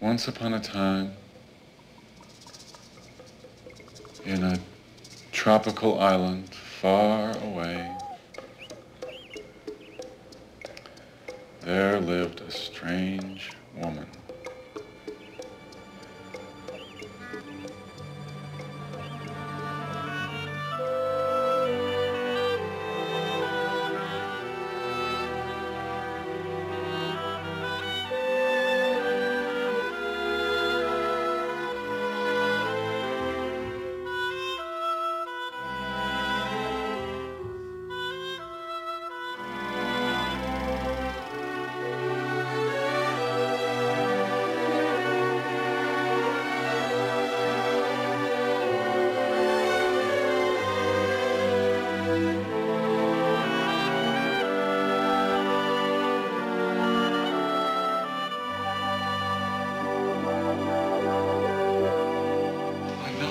Once upon a time, in a tropical island far away, there lived a strange woman.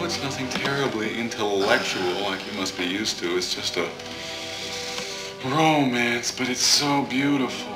It's nothing terribly intellectual like you must be used to. It's just a romance, but it's so beautiful.